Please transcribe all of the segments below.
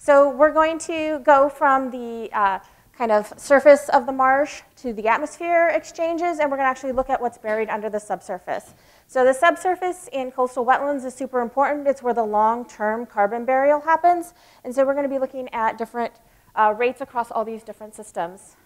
So we're going to go from the uh, kind of surface of the marsh to the atmosphere exchanges, and we're going to actually look at what's buried under the subsurface. So the subsurface in coastal wetlands is super important. It's where the long-term carbon burial happens, and so we're going to be looking at different uh, rates across all these different systems.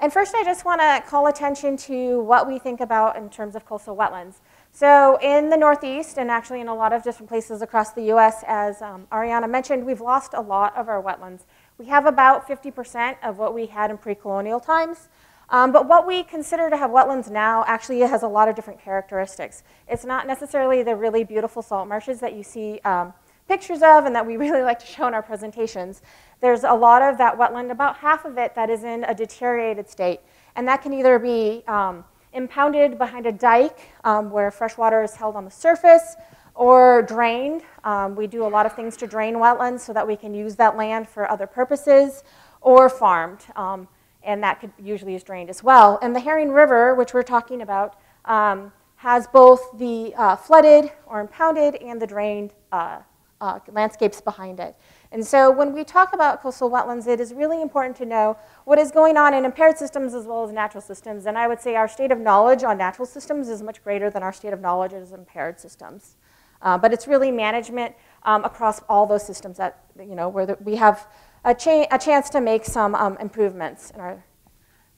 And first, I just want to call attention to what we think about in terms of coastal wetlands. So in the Northeast, and actually in a lot of different places across the U.S., as um, Ariana mentioned, we've lost a lot of our wetlands. We have about 50% of what we had in pre-colonial times. Um, but what we consider to have wetlands now actually has a lot of different characteristics. It's not necessarily the really beautiful salt marshes that you see um, pictures of and that we really like to show in our presentations. There's a lot of that wetland, about half of it that is in a deteriorated state. And that can either be um, impounded behind a dike um, where fresh water is held on the surface, or drained. Um, we do a lot of things to drain wetlands so that we can use that land for other purposes, or farmed, um, and that could, usually is drained as well. And the Herring River, which we're talking about, um, has both the uh, flooded or impounded and the drained uh, uh, landscapes behind it. And so when we talk about coastal wetlands, it is really important to know what is going on in impaired systems as well as natural systems. And I would say our state of knowledge on natural systems is much greater than our state of knowledge as impaired systems. Uh, but it's really management um, across all those systems that, you know, where the, we have a, cha a, chance to make some um, improvements. In our,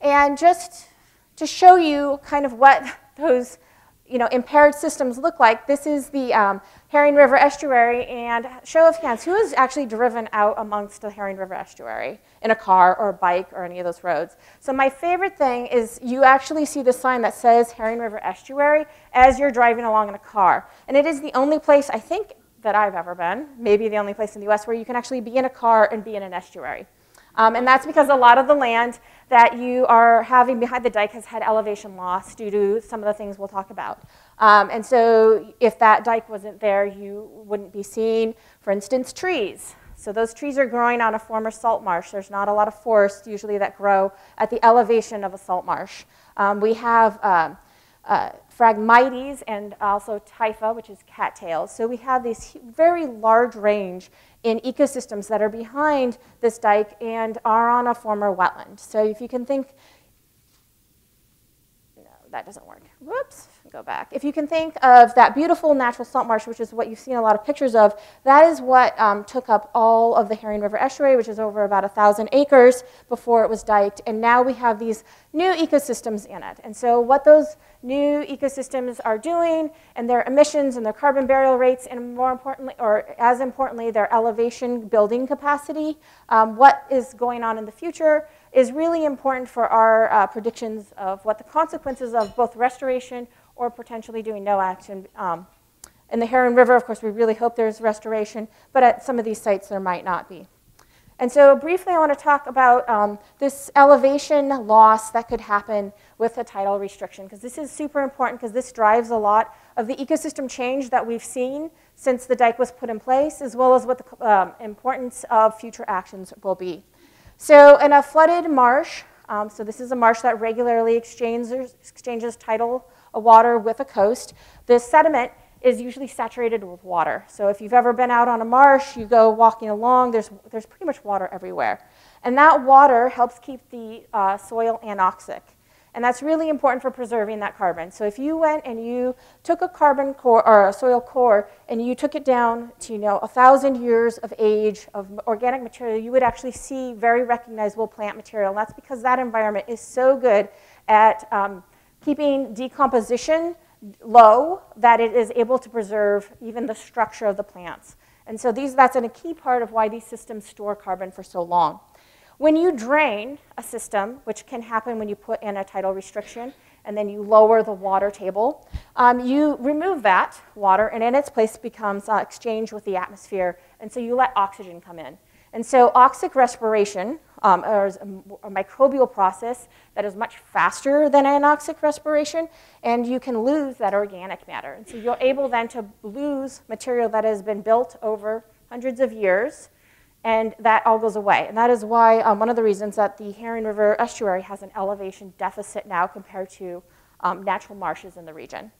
and just to show you kind of what those you know, impaired systems look like, this is the um, Herring River estuary, and show of hands, who has actually driven out amongst the Herring River estuary in a car or a bike or any of those roads? So my favorite thing is you actually see the sign that says Herring River estuary as you're driving along in a car. And it is the only place, I think, that I've ever been, maybe the only place in the US where you can actually be in a car and be in an estuary. Um, and that's because a lot of the land that you are having behind the dike has had elevation loss due to some of the things we'll talk about. Um, and so if that dike wasn't there, you wouldn't be seeing, for instance, trees. So those trees are growing on a former salt marsh. There's not a lot of forests usually that grow at the elevation of a salt marsh. Um, we have uh, uh, Phragmites and also Typha, which is cattails. So we have this very large range in ecosystems that are behind this dike and are on a former wetland. So if you can think, no, that doesn't work. Whoops go back. If you can think of that beautiful natural salt marsh, which is what you've seen a lot of pictures of, that is what um, took up all of the Herring River estuary, which is over about 1,000 acres before it was diked. And now we have these new ecosystems in it. And so what those new ecosystems are doing and their emissions and their carbon burial rates, and more importantly, or as importantly, their elevation building capacity, um, what is going on in the future, is really important for our uh, predictions of what the consequences of both restoration or potentially doing no action. Um, in the Herring River, of course, we really hope there's restoration, but at some of these sites there might not be. And so briefly I want to talk about um, this elevation loss that could happen with a tidal restriction, because this is super important because this drives a lot of the ecosystem change that we've seen since the dike was put in place, as well as what the um, importance of future actions will be. So in a flooded marsh, um, so this is a marsh that regularly exchanges, exchanges tidal water with a coast, the sediment is usually saturated with water. So if you've ever been out on a marsh, you go walking along, there's, there's pretty much water everywhere. And that water helps keep the uh, soil anoxic. And that's really important for preserving that carbon. So if you went and you took a carbon core or a soil core and you took it down to you know a thousand years of age of organic material, you would actually see very recognizable plant material. And that's because that environment is so good at um, keeping decomposition low that it is able to preserve even the structure of the plants. And so these, that's a key part of why these systems store carbon for so long. When you drain a system, which can happen when you put in a tidal restriction, and then you lower the water table, um, you remove that water, and in its place becomes uh, exchanged with the atmosphere, and so you let oxygen come in. And so oxic respiration, um, is a, a, microbial process that is much faster than anoxic respiration, and you can lose that organic matter. And so you're able then to lose material that has been built over hundreds of years, and that all goes away. And that is why um, one of the reasons that the Herring River estuary has an elevation deficit now compared to um, natural marshes in the region.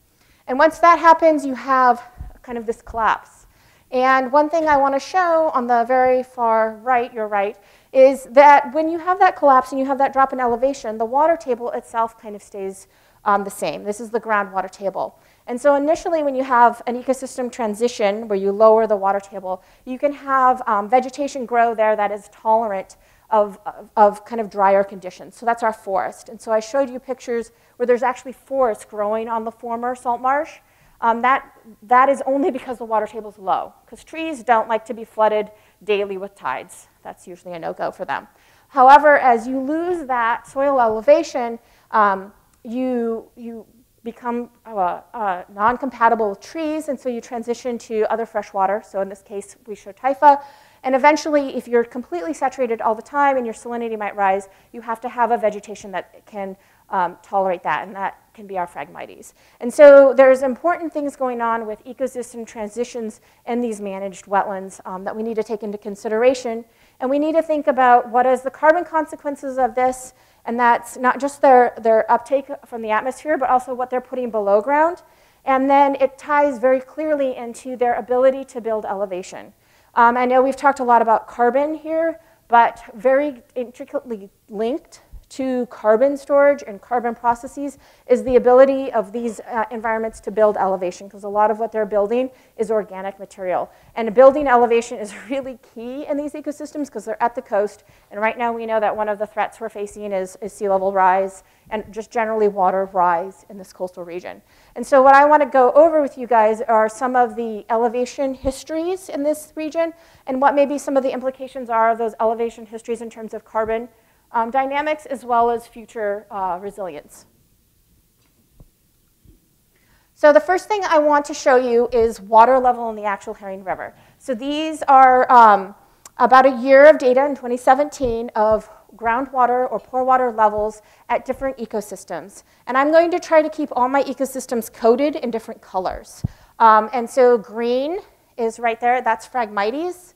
And once that happens, you have kind of this collapse. And one thing I want to show on the very far right, your right, is that when you have that collapse and you have that drop in elevation, the water table itself kind of stays um, the same. This is the groundwater table. And so initially when you have an ecosystem transition where you lower the water table, you can have um, vegetation grow there that is tolerant of, of, of, kind of drier conditions. So that's our forest. And so I showed you pictures where there's actually forest growing on the former salt marsh. Um, that, that is only because the water table is low, because trees don't like to be flooded daily with tides. That's usually a no-go for them. However, as you lose that soil elevation, um, you, you become uh, uh, non-compatible with trees, and so you transition to other freshwater. So in this case, we show Typha. And eventually, if you're completely saturated all the time and your salinity might rise, you have to have a vegetation that can um, tolerate that, and that can be our Phragmites. And so there's important things going on with ecosystem transitions in these managed wetlands um, that we need to take into consideration. And we need to think about what is the carbon consequences of this, and that's not just their, their uptake from the atmosphere, but also what they're putting below ground. And then it ties very clearly into their ability to build elevation. Um, I know we've talked a lot about carbon here, but very intricately linked to carbon storage and carbon processes is the ability of these uh, environments to build elevation because a lot of what they're building is organic material. And building elevation is really key in these ecosystems because they're at the coast. And right now we know that one of the threats we're facing is, is sea level rise and just generally water rise in this coastal region. And so what I want to go over with you guys are some of the elevation histories in this region and what maybe some of the implications are of those elevation histories in terms of carbon um, dynamics as well as future uh, resilience. So the first thing I want to show you is water level in the actual Herring River. So these are um, about a year of data in 2017 of groundwater or pore water levels at different ecosystems. And I'm going to try to keep all my ecosystems coded in different colors. Um, and so green is right there, that's Phragmites.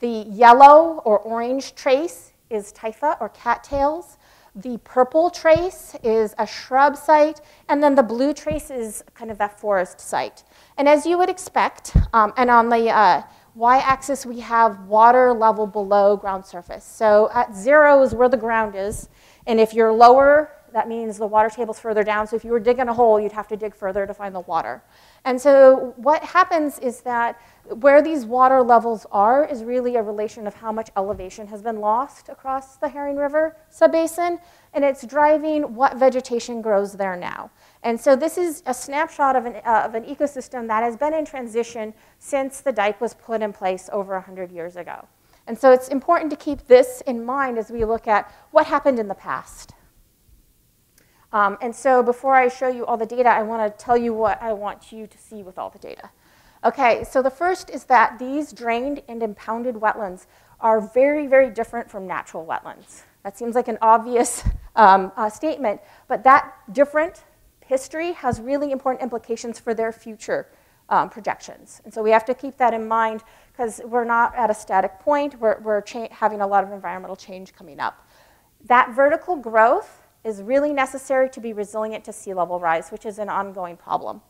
The yellow or orange trace is typha or cattails. The purple trace is a shrub site, and then the blue trace is kind of that forest site. And as you would expect, um, and on the uh, y-axis we have water level below ground surface. So at zero is where the ground is, and if you're lower, that means the water table's further down. So if you were digging a hole, you'd have to dig further to find the water. And so what happens is that where these water levels are is really a relation of how much elevation has been lost across the Herring River subbasin, and it's driving what vegetation grows there now. And so this is a snapshot of an, uh, of an ecosystem that has been in transition since the dike was put in place over 100 years ago. And so it's important to keep this in mind as we look at what happened in the past. Um, and so before I show you all the data, I want to tell you what I want you to see with all the data. Okay, so the first is that these drained and impounded wetlands are very, very different from natural wetlands. That seems like an obvious um, uh, statement, but that different history has really important implications for their future um, projections. And so we have to keep that in mind because we're not at a static point. We're, we're having a lot of environmental change coming up. That vertical growth is really necessary to be resilient to sea level rise, which is an ongoing problem.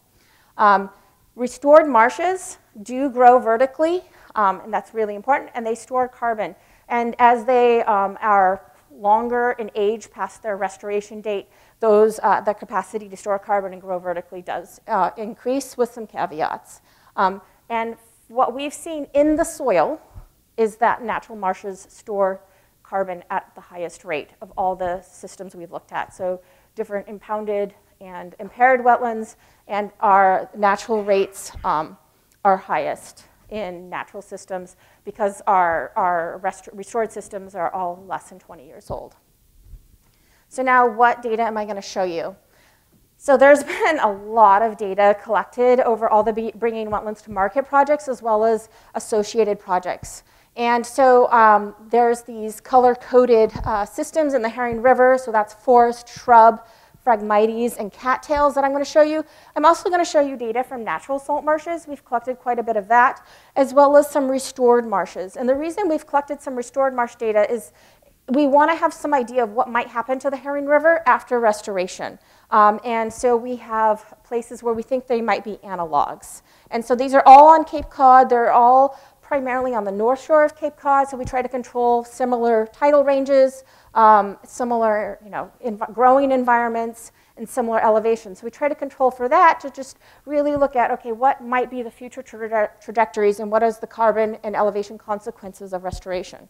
Um, restored marshes do grow vertically, um, and that's really important, and they store carbon. And as they um, are longer in age past their restoration date, those, uh, the capacity to store carbon and grow vertically does uh, increase with some caveats. Um, and what we've seen in the soil is that natural marshes store carbon at the highest rate of all the systems we've looked at. So different impounded and impaired wetlands and our natural rates um, are highest in natural systems because our, our restored systems are all less than 20 years old. So now what data am I going to show you? So there's been a lot of data collected over all the bringing wetlands to market projects as well as associated projects. And so um, there's these color-coded uh, systems in the Herring River, so that's forest, shrub, Phragmites, and cattails that I'm going to show you. I'm also going to show you data from natural salt marshes. We've collected quite a bit of that, as well as some restored marshes. And the reason we've collected some restored marsh data is we want to have some idea of what might happen to the Herring River after restoration. Um, and so we have places where we think they might be analogs. And so these are all on Cape Cod. They're all primarily on the north shore of Cape Cod, so we try to control similar tidal ranges, um, similar you know, growing environments, and similar elevations. So we try to control for that to just really look at, okay, what might be the future tra trajectories and what is the carbon and elevation consequences of restoration.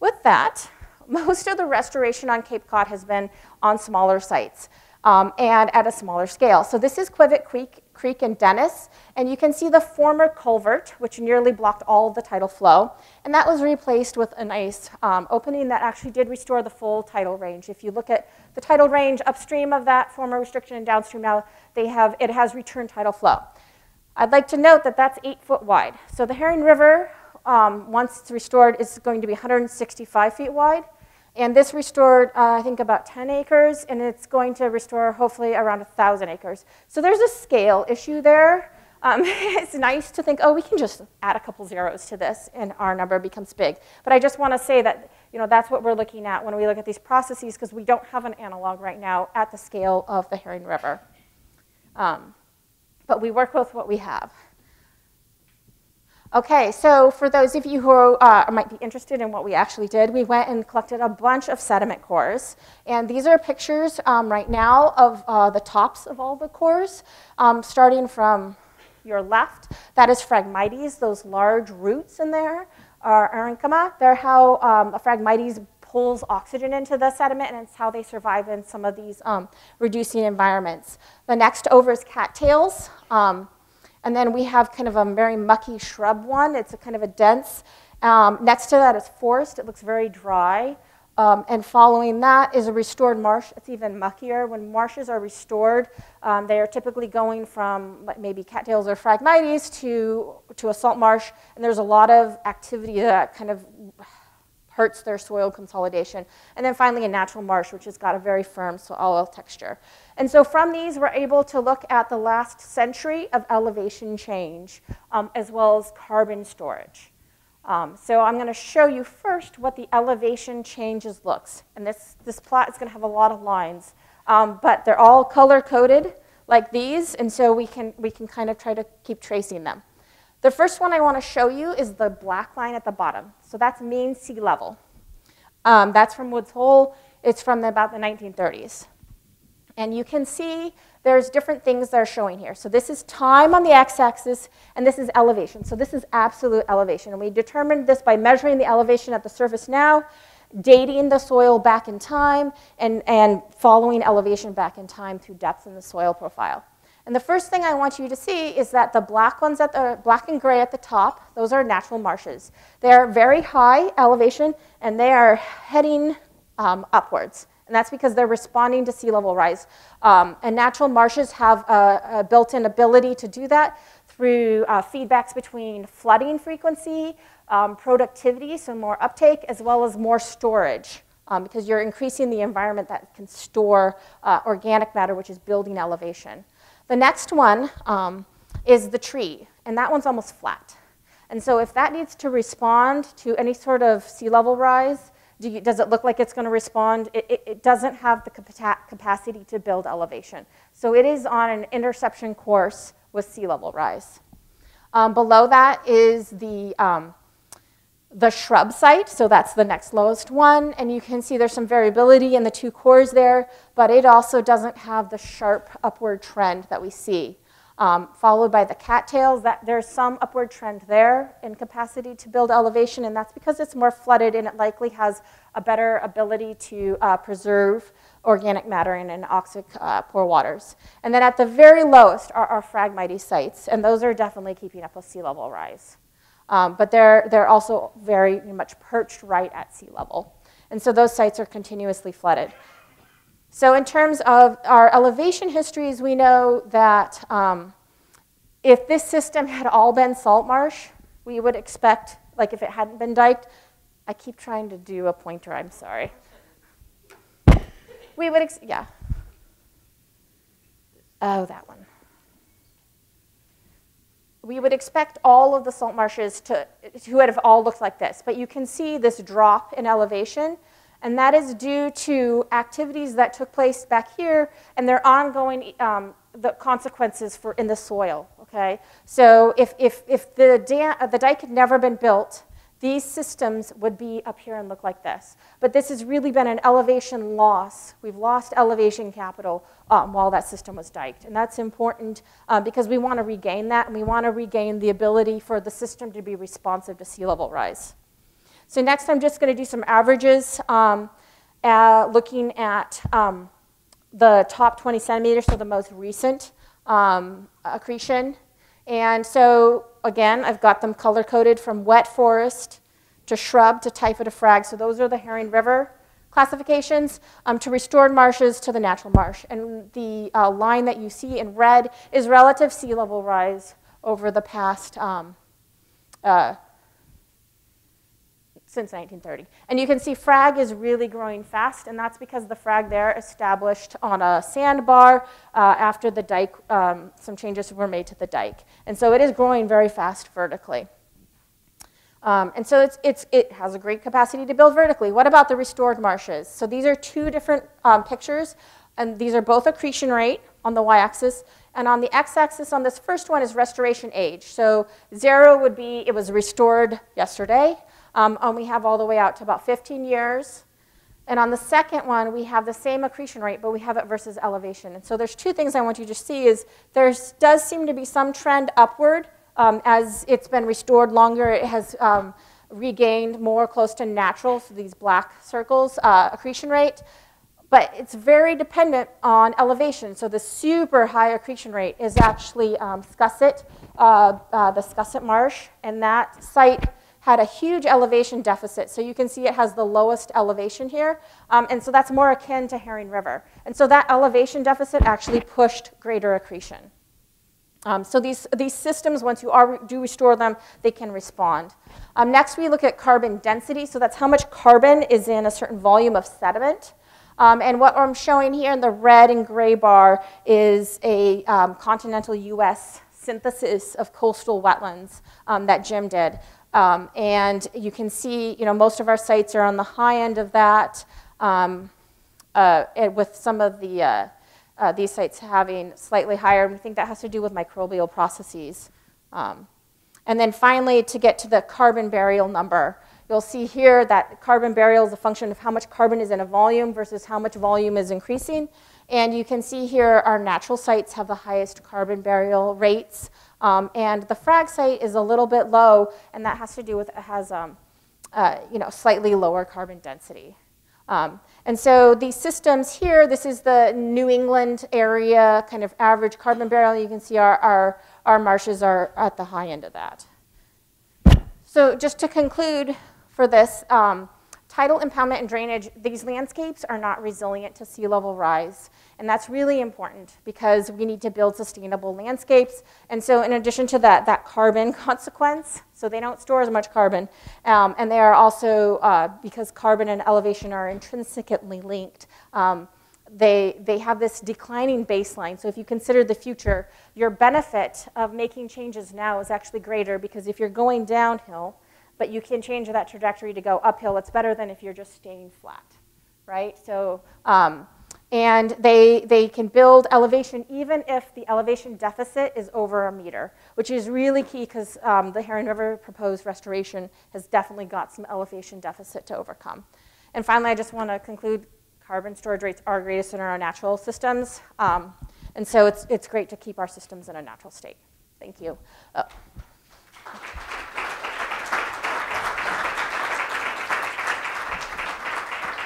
With that, most of the restoration on Cape Cod has been on smaller sites um, and at a smaller scale. So this is Quivet Creek, Creek and Dennis, and you can see the former culvert, which nearly blocked all of the tidal flow, and that was replaced with a nice um, opening that actually did restore the full tidal range. If you look at the tidal range upstream of that former restriction and downstream now, they have, it has returned tidal flow. I'd like to note that that's eight foot wide. So the Herring River, um, once it's restored, is going to be 165 feet wide. And this restored, uh, I think, about 10 acres, and it's going to restore hopefully around 1,000 acres. So there's a scale issue there. Um, it's nice to think, oh, we can just add a couple zeros to this, and our number becomes big. But I just want to say that you know, that's what we're looking at when we look at these processes, because we don't have an analog right now at the scale of the Herring River. Um, but we work with what we have. Okay, so for those of you who uh, might be interested in what we actually did, we went and collected a bunch of sediment cores. And these are pictures um, right now of uh, the tops of all the cores, um, starting from your left. That is Phragmites, those large roots in there are parenchyma. They're how um, a Phragmites pulls oxygen into the sediment, and it's how they survive in some of these um, reducing environments. The next over is cattails. And then we have kind of a very mucky shrub one. It's a kind of a dense. Um, next to that is forest. It looks very dry. Um, and following that is a restored marsh. It's even muckier. When marshes are restored, um, they are typically going from maybe cattails or phragmites to, to a salt marsh. And there's a lot of activity that kind of hurts their soil consolidation. And then finally a natural marsh, which has got a very firm soil texture. And so from these, we're able to look at the last century of elevation change, um, as well as carbon storage. Um, so I'm going to show you first what the elevation changes looks. And this, this plot is going to have a lot of lines, um, but they're all color-coded like these, and so we can, we can kind of try to keep tracing them. The first one I want to show you is the black line at the bottom. So that's mean sea level. Um, that's from Woods Hole. It's from the, about the 1930s. And you can see there's different things that are showing here. So this is time on the x-axis, and this is elevation. So this is absolute elevation. And we determined this by measuring the elevation at the surface now, dating the soil back in time, and, and following elevation back in time through depth in the soil profile. And the first thing I want you to see is that the black ones at the black and gray at the top, those are natural marshes. They are very high elevation and they are heading um, upwards. And that's because they're responding to sea level rise. Um, and natural marshes have a, a built-in ability to do that through uh, feedbacks between flooding frequency, um, productivity, so more uptake, as well as more storage. Um, because you're increasing the environment that can store uh, organic matter, which is building elevation. The next one um, is the tree, and that one's almost flat. And so if that needs to respond to any sort of sea level rise, do you, does it look like it's going to respond? It, it, it, doesn't have the capacity to build elevation. So it is on an interception course with sea level rise. Um, below that is the um, the shrub site, so that's the next lowest one, and you can see there's some variability in the two cores there, but it also doesn't have the sharp upward trend that we see. Um, followed by the cattails, that there's some upward trend there in capacity to build elevation, and that's because it's more flooded and it likely has a better ability to uh, preserve organic matter in oxic uh, pore waters. And then at the very lowest are our Phragmites sites, and those are definitely keeping up with sea level rise. Um, but they're, they're also very much perched right at sea level. And so those sites are continuously flooded. So in terms of our elevation histories, we know that um, if this system had all been salt marsh, we would expect, like if it hadn't been diked, I keep trying to do a pointer, I'm sorry. We would, yeah. Oh, that one we would expect all of the salt marshes to, to have all looked like this, but you can see this drop in elevation, and that is due to activities that took place back here and their ongoing um, the consequences for in the soil. Okay, so if, if, if the, dam, uh, the dike had never been built, these systems would be up here and look like this. But this has really been an elevation loss. We've lost elevation capital um, while that system was diked. And that's important um, because we want to regain that and we want to regain the ability for the system to be responsive to sea level rise. So next I'm just going to do some averages um, uh, looking at um, the top 20 centimeters, so the most recent um, accretion. And so again, I've got them color coded from wet forest to shrub to typha to frag. So those are the Herring River classifications um, to restored marshes to the natural marsh. And the uh, line that you see in red is relative sea level rise over the past um, uh, since 1930. And you can see frag is really growing fast, and that's because the frag there established on a sandbar uh, after the dike, um, some changes were made to the dike. And so it is growing very fast vertically. Um, and so it's, it's, it has a great capacity to build vertically. What about the restored marshes? So these are two different um, pictures, and these are both accretion rate on the y-axis, and on the x-axis on this first one is restoration age. So zero would be it was restored yesterday, um, and we have all the way out to about 15 years. And on the second one, we have the same accretion rate, but we have it versus elevation. And so there's two things I want you to see is there does seem to be some trend upward um, as it's been restored longer. It has um, regained more close to natural, so these black circles, uh, accretion rate. But it's very dependent on elevation. So the super high accretion rate is actually um, Scusset, uh, uh, the Scusset Marsh, and that site had a huge elevation deficit. So you can see it has the lowest elevation here. Um, and so that's more akin to Herring River. And so that elevation deficit actually pushed greater accretion. Um, so these, these systems, once you are, do restore them, they can respond. Um, next, we look at carbon density. So that's how much carbon is in a certain volume of sediment. Um, and what I'm showing here in the red and gray bar is a um, continental U.S. synthesis of coastal wetlands um, that Jim did. Um, and you can see, you know, most of our sites are on the high end of that, um, uh, with some of the, uh, uh, these sites having slightly higher. And We think that has to do with microbial processes. Um, and then finally, to get to the carbon burial number, you'll see here that carbon burial is a function of how much carbon is in a volume versus how much volume is increasing. And you can see here our natural sites have the highest carbon burial rates. Um, and the frag site is a little bit low, and that has to do with it has um, uh, you know, slightly lower carbon density. Um, and so these systems here, this is the New England area kind of average carbon burial. You can see our, our, our marshes are at the high end of that. So just to conclude for this, um, tidal impoundment and drainage, these landscapes are not resilient to sea level rise. And that's really important because we need to build sustainable landscapes. And so in addition to that, that carbon consequence, so they don't store as much carbon, um, and they are also, uh, because carbon and elevation are intrinsically linked, um, they, they have this declining baseline. So if you consider the future, your benefit of making changes now is actually greater because if you're going downhill, but you can change that trajectory to go uphill, it's better than if you're just staying flat, right? So um, and they, they can build elevation even if the elevation deficit is over a meter, which is really key because um, the Herring River proposed restoration has definitely got some elevation deficit to overcome. And finally, I just want to conclude carbon storage rates are greatest in our natural systems. Um, and so it's, it's great to keep our systems in a natural state. Thank you. Oh.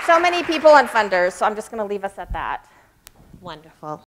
So many people and funders, so I'm just going to leave us at that. Wonderful.